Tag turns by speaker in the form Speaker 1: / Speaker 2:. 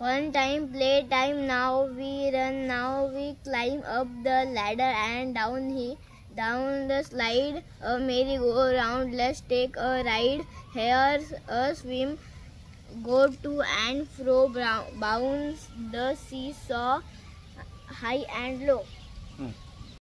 Speaker 1: Fun time, play time. Now we run. Now we climb up the ladder and down he down the slide. A merry go round. Let's take a ride. Here's a swim. Go to and fro. Bounce the seesaw high and low. Hmm.